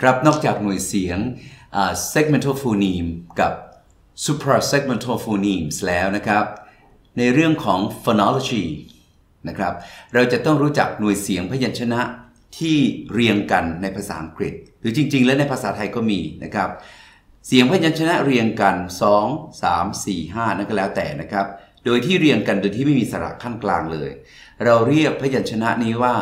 ครับนอกจากหน่วยเสียง segmental phoneme กับ suprasegmental phonemes แล้วนะครับ ในเรื่องของ phonology นะครับ เราจะต้องรู้จักหน่วยเสียงพยัญชนะที่เรียงกันในภาษาอังกฤษ หรือจริง ๆ แล้วในภาษาไทยก็มีนะครับ เสียงพยัญชนะเรียงกัน 2 3 4 5 นั่นก็แล้วแต่นะครับ โดยที่เรียงกันโดยที่ไม่มีสระขั้นกลางเลย เราเรียกพยัญชนะนี้ว่า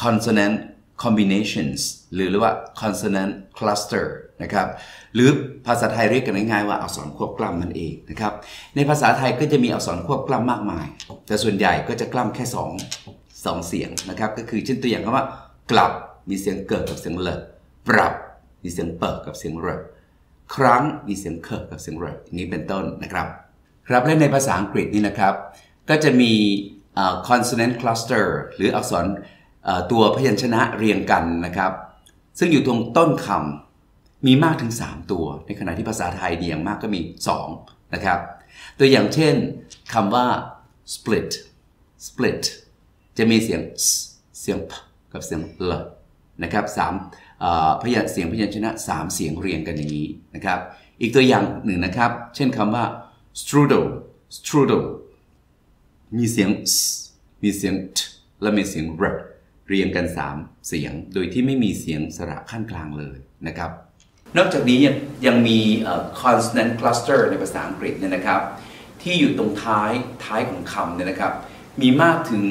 consonant combinations หรือเรียกว่า consonant cluster นะครับ หรือภาษาไทยเรียกกันง่ายๆว่าอักษรควบกล้ำนั่นเองนะครับ ในภาษาไทยก็จะมีอักษรควบกล้ำมากมาย แต่ส่วนใหญ่ก็จะกล้ำแค่2 2 เสียงนะครับ ก็คือเช่นตัวอย่างคำว่า กลับมีเสียงเกิดกับเสียงเลิกปรับมีเสียงเปิดกับเสียงเรครั้งมีเสียงเคกับเสียงเรอย่างนี้เป็นต้นนะครับ ครับและในภาษาอังกฤษนี่นะครับ ก็จะมี consonant cluster หรืออักษร ตัวพยัญชนะเรียงกันนะครับ ซึ่งอยู่ตรงต้นคำมีมากถึง 3 ตัว ในขณะที่ภาษาไทยเนี่ยงมากก็มี 2 นะครับ ตัวอย่างเช่นคำว่า split split จะมีเสียง s เสียง p กับเสียง l นะครับสามพยัญเสียงพยัญชนะ 3 เสียงเรียงกันอย่างนี้นะครับ อีกตัวอย่างหนึ่งนะครับ เช่นคำว่า strudel strudel มีเสียง s มีเสียง t และมีเสียง r เรียงกัน 3 เสียง โดยที่ไม่มีเสียงสระขั้นกลางเลยนะครับ นอกจากนี้ยังมี consonant cluster ในภาษาอังกฤษเนี่ยนะครับ ที่อยู่ตรงท้ายท้ายของคำเนี่ยนะครับ มีมากถึง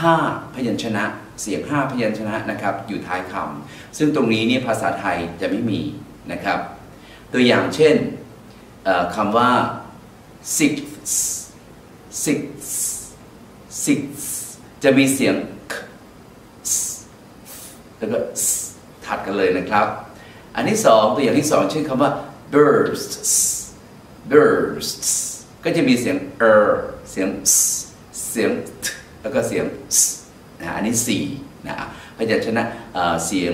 ห้าพยัญชนะเสียง 5 พยัญชนะนะครับอยู่ท้ายคำซึ่งตรงนี้เนี่ยภาษาไทยจะไม่มีนะครับ ตัวอย่างเช่นคำว่า six six six จะมีเสียง แล้วก็ถัดกันเลยนะครับ อันที่สองตัวอย่างที่สองเช่นคำว่า bursts bursts ก็จะมีเสียง er เสียงเสียงแล้วก็เสียงนะอันนี้สี่นะพยัญชนะเสียง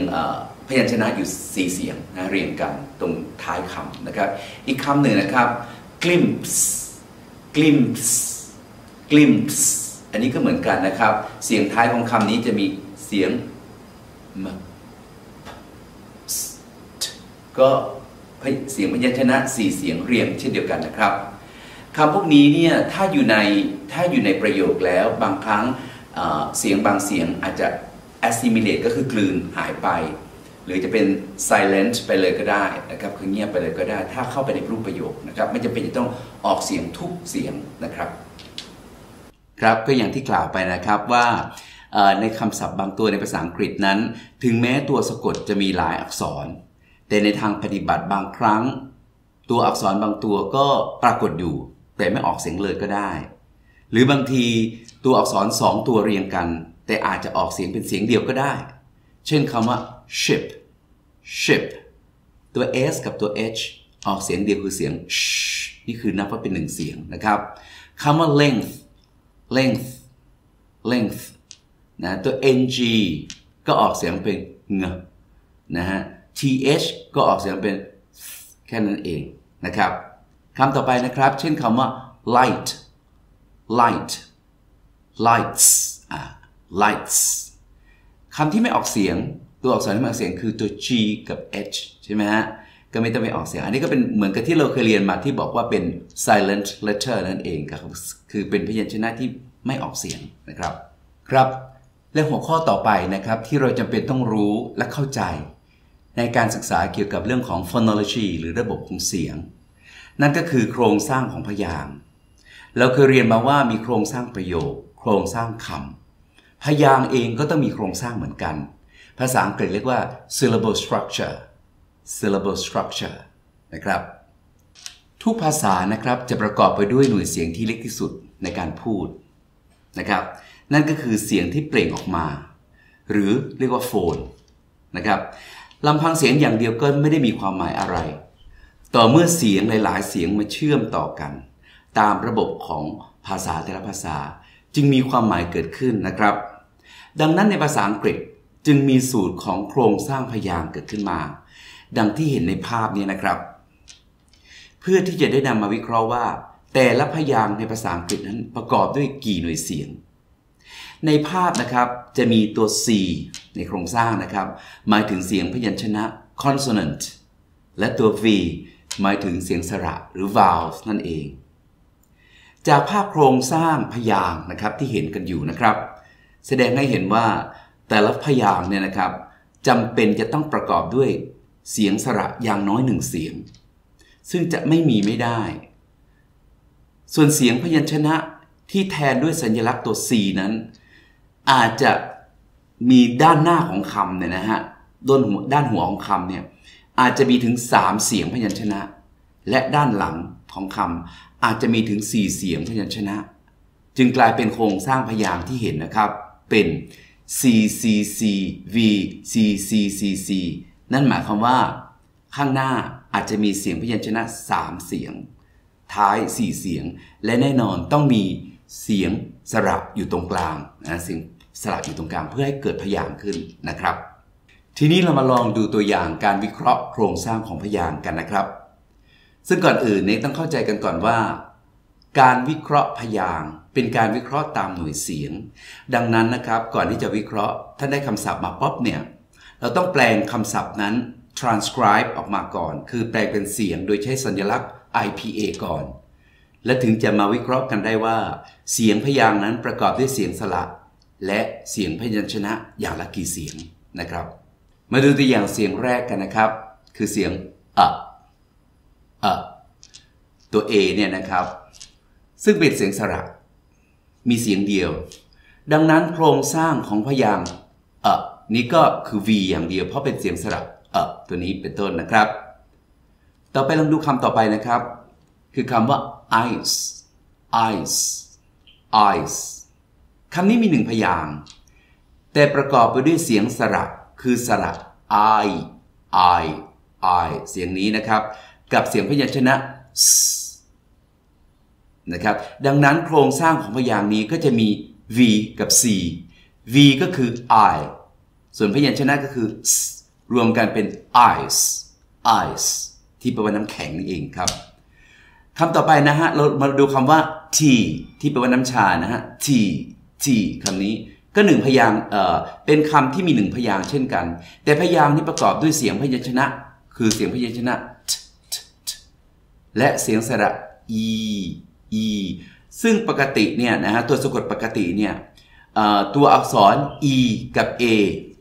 พยัญชนะอยู่สี่เสียงนะเรียงกันตรงท้ายคำนะครับ อีกคำหนึ่งนะครับ glimpse glimpse glimpse อันนี้ก็เหมือนกันนะครับ เสียงท้ายของคำนี้จะมีเสียง มก็เสียงพยัญชนะสี่เสียงเรียงเช่นเดียวกันนะครับคำพวกนี้เนี่ยถ้าอยู่ในถ้าอยู่ในประโยคแล้วบางครั้งเสียงบางเสียงอาจจะ assimilate ก็คือกลืนหายไป หรือจะเป็น silent ไปเลยก็ได้นะครับคือเงียบไปเลยก็ได้ ถ้าเข้าไปในรูปประโยคนะครับไม่จำเป็นจะต้องออกเสียงทุกเสียงนะครับ ครับก็อย่างที่กล่าวไปนะครับว่า ในคำศัพท์บางตัวในภาษาอังกฤษนั้น ถึงแม้ตัวสะกดจะมีหลายอักษร แต่ในทางปฏิบัติบางครั้ง ตัวอักษรบางตัวก็ปรากฏอยู่ แต่ไม่ออกเสียงเลยก็ได้ หรือบางทีตัวอักษรสองตัวเรียงกัน แต่อาจจะออกเสียงเป็นเสียงเดียวก็ได้ เช่นคำว่า ship ship ตัว s กับตัว h ออกเสียงเดียวคือเสียง sh นี่คือนับว่าเป็นหนึ่งเสียงนะครับคำว่า length length length นะตัว ng ก็ออกเสียงเป็นเงนะฮะ th ก็ออกเสียงเป็นแค่นั้นเองนะครับคำต่อไปนะครับ เช่นคำว่า light light lights อ่า lights คำที่ไม่ออกเสียงตัวอักษรที่ไม่ออกเสียงคือตัว g กับ h ใช่ไหมฮะก็ไม่ต้องไปออกเสียง อันนี้ก็เป็นเหมือนกับที่เราเคยเรียนมาที่บอกว่าเป็น silent letter นั่นเองครับคือเป็นพยัญชนะที่ไม่ออกเสียงนะครับ ครับ และหัวข้อต่อไปนะครับที่เราจำเป็นต้องรู้และเข้าใจ ในการศึกษาเกี่ยวกับเรื่องของ phonology หรือระบบของเสียง นั่นก็คือโครงสร้างของพยางค์เราเคยเรียนมาว่ามีโครงสร้างประโยค โครงสร้างคำพยางค์เองก็ต้องมีโครงสร้างเหมือนกัน ภาษาอังกฤษเรียกว่า syllable structure syllable structure นะครับทุกภาษานะครับจะประกอบไปด้วยหน่วยเสียงที่เล็กที่สุดในการพูดนะครับ นั่นก็คือเสียงที่เปล่งออกมา หรือเรียกว่าโฟนนะครับลำพังเสียงอย่างเดียวก็ไม่ได้มีความหมายอะไร ต่อเมื่อเสียงหลาย ๆ เสียงมาเชื่อมต่อกัน ตามระบบของภาษาแต่ละภาษา จึงมีความหมายเกิดขึ้นนะครับ ดังนั้นในภาษาอังกฤษจึงมีสูตรของโครงสร้างพยางค์เกิดขึ้นมา ดังที่เห็นในภาพนี้นะครับ เพื่อที่จะได้นำมาวิเคราะห์ว่า แต่ละพยางค์ในภาษาอังกฤษนั้นประกอบด้วยกี่หน่วยเสียง ในภาพนะครับจะมีตัว C ในโครงสร้างนะครับ หมายถึงเสียงพยัญชนะ consonant และตัว V หมายถึงเสียงสระหรือ vowels นั่นเอง จากภาพโครงสร้างพยางนะครับที่เห็นกันอยู่นะครับ แสดงให้เห็นว่าแต่ละพยางเนี่ยนะครับจำเป็นจะต้องประกอบด้วยเสียงสระอย่างน้อยหนึ่งเสียง ซึ่งจะไม่มีไม่ได้ ส่วนเสียงพยัญชนะที่แทนด้วยสัญลักษณ์ตัว C นั้น อาจจะมีด้านหน้าของคำเนี่ยนะฮะด้านหัวด้านหัวของคำเนี่ยอาจจะมีถึง 3 เสียงพยัญชนะ และด้านหลังของคำอาจจะมีถึง 4 เสียงพยัญชนะ จึงกลายเป็นโครงสร้างพยางค์ที่เห็นนะครับ เป็น C C C V C C C C นั่นหมายความว่า ข้างหน้าอาจจะมีเสียงพยัญชนะ 3 เสียง ท้าย 4 เสียง และแน่นอนต้องมีเสียงสระอยู่ตรงกลางนะเสียง สระอยู่ตรงกลางเพื่อให้เกิดพยางค์ขึ้นนะครับ ทีนี้เรามาลองดูตัวอย่างการวิเคราะห์โครงสร้างของพยางค์กันนะครับ ซึ่งก่อนอื่นเนี่ต้องเข้าใจกันก่อนว่า การวิเคราะห์พยางค์เป็นการวิเคราะห์ตามหน่วยเสียง ดังนั้นนะครับ ก่อนที่จะวิเคราะห์ท่านได้คำศัพท์มาป๊อบเนี่ยเราต้องแปลงคำศัพท์นั้น transcribe ออกมาก่อน คือแปลงเป็นเสียงโดยใช้สัญลักษณ์ IPA ก่อน และถึงจะมาวิเคราะห์กันได้ว่า เสียงพยางนั้นประกอบด้วยเสียงสระ และเสียงพยัญชนะอย่างละกี่เสียงนะครับ มาดูตัวอย่างเสียงแรกกันนะครับ คือเสียงอะอะตัว A เนี่ยนะครับ ซึ่งเป็นเสียงสระ มีเสียงเดียว ดังนั้นโครงสร้างของพยางค์อะนี้ก็คือ V อย่างเดียวเพราะเป็นเสียงสระอะตัวนี้เป็นต้นนะครับ ต่อไปลองดูคำต่อไปนะครับ คือคำว่า ice ice ice คำนี้มีหนึ่งพยางค์แต่ประกอบไปด้วยเสียงสระ คือสระ i i i เสียงนี้นะครับ กับเสียงพยัญชนะ s นะครับ ดังนั้นโครงสร้างของพยางค์นี้ก็จะมี v กับ c v ก็คือ i ส่วนพยัญชนะก็คือ s รวมกันเป็น ice ice ที่แปลว่าน้ำแข็งนี่เองครับคำต่อไปนะฮะ เรามาดูคำว่า tea ที่แปลว่าน้ำชานะฮะ tea tea คำนี้ก็หนึ่งพยางเอ่อเป็นคำที่มีหนึ่งพยางเช่นกัน แต่พยางนี้ประกอบด้วยเสียงพยัญชนะ คือเสียงพยัญชนะ และเสียงสระ e e ซึ่งปกติเนี่ยนะฮะตัวสะกดปกติเนี่ยตัวอักษร e กับ a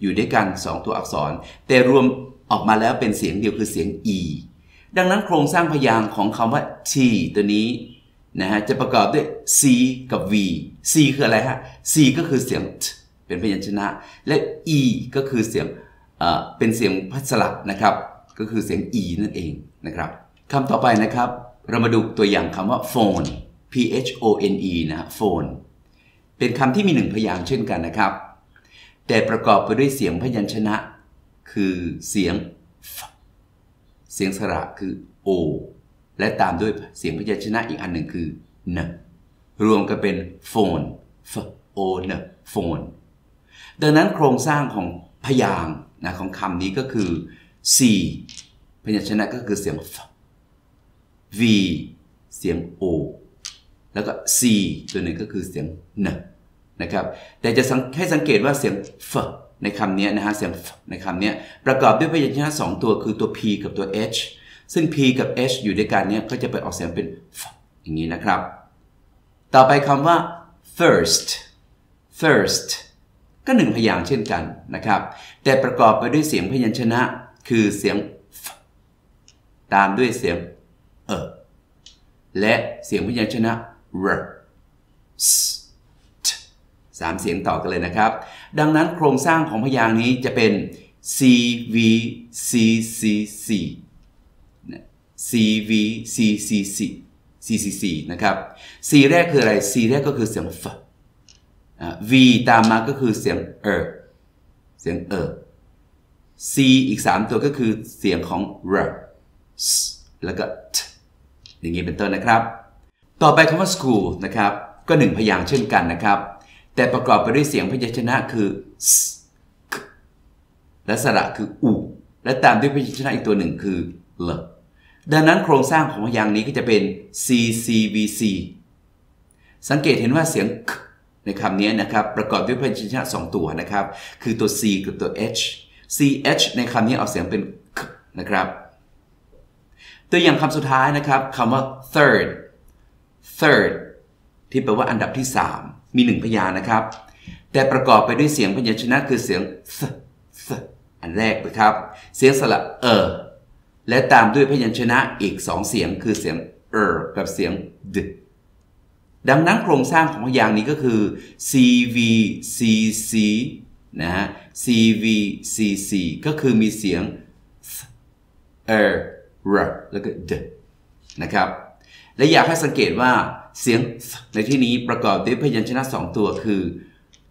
อยู่ด้วยกัน 2 ตัวอักษร แต่รวมออกมาแล้วเป็นเสียงเดียวคือเสียง e ดังนั้นโครงสร้างพยางค์ของคำว่า t ตัวนี้ นะฮะจะประกอบด้วย c กับ v c คืออะไรฮะ c ก็คือเสียง t เป็นพยัญชนะ และ e ก็คือเสียงเอ่อเป็นเสียงพัสระนะครับ ก็คือเสียง e นั่นเองนะครับคำต่อไปนะครับ เรามาดูตัวอย่างคำว่า phone p h o n e นะ phone เป็นคำที่มีหนึ่งพยางค์เช่นกันนะครับ แต่ประกอบไปด้วยเสียงพยัญชนะ คือเสียง เสียงสระคือ o และตามด้วยเสียงพยัญชนะอีกอันหนึ่งคือ n รวมกันเป็น phone f o n phone ดังนั้นโครงสร้างของพยางนะของคำนี้ก็คือ c พยัญชนะก็คือเสียง f v เสียง o แล้วก็ c ตัวหนึ่งก็คือเสียง n นะครับ แต่จะให้สังเกตว่าเสียง f ในคำนี้นะฮะ เสียง f ในคำนี้ประกอบด้วยพยัญชนะ 2 ตัวคือตัว p กับตัว h ซึ่ง p กับ h อยู่ด้วยกันเนี่ยก็จะไปออกเสียงเป็น f อย่างนี้นะครับ ต่อไปคำว่า first first ก็หนึ่งพยางค์เช่นกันนะครับ แต่ประกอบไปด้วยเสียงพยัญชนะ คือเสียง f ตามด้วยเสียงเอและเสียงพยัญชนะ r s t สามเสียงต่อกันเลยนะครับ ดังนั้นโครงสร้างของพยางค์นี้จะเป็น c v c c c c v c c c c c c นะครับ c แรกคืออะไร c แรกก็คือเสียง f v ตามมาก็คือเสียงเอเสียงเอ c อีก 3 ตัวก็คือเสียงของ r s แล้วก็ t อย่างนี้เป็นต้นนะครับ ต่อไปคำว่า school นะครับ ก็หนึ่งพยางค์เช่นกันนะครับ แต่ประกอบไปด้วยเสียงพยัญชนะคือ s และสระคือ u และตามด้วยพยัญชนะอีกตัวหนึ่งคือ l ดังนั้นโครงสร้างของพยางค์นี้ก็จะเป็น c c v c สังเกตเห็นว่าเสียง k ในคำนี้นะครับประกอบด้วยพยัญชนะ2ตัวนะครับ คือตัว c กับตัว h ch ในคำนี้ออกเสียงเป็น k นะครับ ตัวอย่างคำสุดท้ายนะครับคำว่า third third ที่แปลว่าอันดับที่ 3 มีหนึ่งพยางค์นะครับ แต่ประกอบไปด้วยเสียงพยัญชนะคือเสียง th th อันแรกนะครับ เสียงสระเออ และตามด้วยพยัญชนะอีก2เสียงคือเสียงเออกับเสียง d ดังนั้นโครงสร้างของพยางค์นี้ก็คือ CVCC นะฮะ CVCC ก็คือมีเสียง th er r แล้วก็ d นะครับ และอยากให้สังเกตว่าเสียงในที่นี้ประกอบด้วยพยัญชนะ 2 ตัวคือ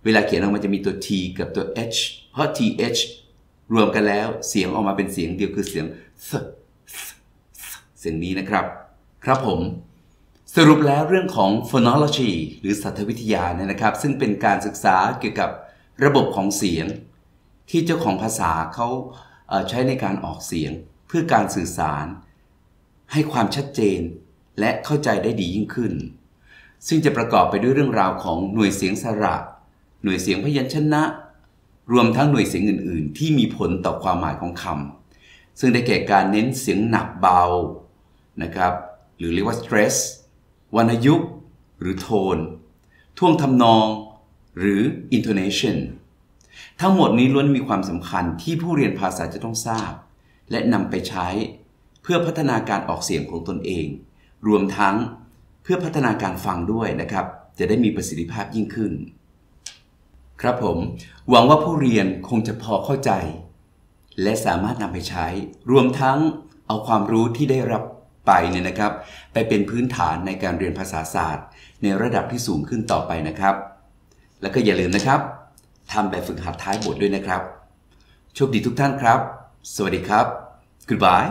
เวลาเขียนออกมาจะมีตัว t กับตัว h เพราะ th รวมกันแล้วเสียงออกมาเป็นเสียงเดียวคือเสียง th เสียงนี้นะครับ ครับผม สรุปแล้วเรื่องของ phonology หรือสัตวิทยาเนี่ยนะครับ ซึ่งเป็นการศึกษาเกี่ยวกับระบบของเสียง ที่เจ้าของภาษาเขาใช้ในการออกเสียงเพื่อการสื่อสาร ให้ความชัดเจน และเข้าใจได้ดียิ่งขึ้น ซึ่งจะประกอบไปด้วยเรื่องราวของหน่วยเสียงสระ หน่วยเสียงพยัญชนะ รวมทั้งหน่วยเสียงอื่น ๆ ที่มีผลต่อความหมายของคำ ซึ่งได้แก่การเน้นเสียงหนักเบานะครับ หรือเรียกว่า stress วรรณยุกต์หรือโทน ท่วงทำนอง หรือ intonation ทั้งหมดนี้ล้วนมีความสำคัญที่ผู้เรียนภาษาจะต้องทราบ และนำไปใช้เพื่อพัฒนาการออกเสียงของตนเอง รวมทั้งเพื่อพัฒนาการฟังด้วยนะครับ จะได้มีประสิทธิภาพยิ่งขึ้น ครับผม หวังว่าผู้เรียนคงจะพอเข้าใจ และสามารถนำไปใช้ รวมทั้งเอาความรู้ที่ได้รับไปเนี่ยนะครับ ไปเป็นพื้นฐานในการเรียนภาษาศาสตร์ ในระดับที่สูงขึ้นต่อไปนะครับ แล้วก็อย่าลืมนะครับทำแบบฝึกหัดท้ายบทด้วยนะครับ โชคดีทุกท่านครับ สวัสดีครับ goodbye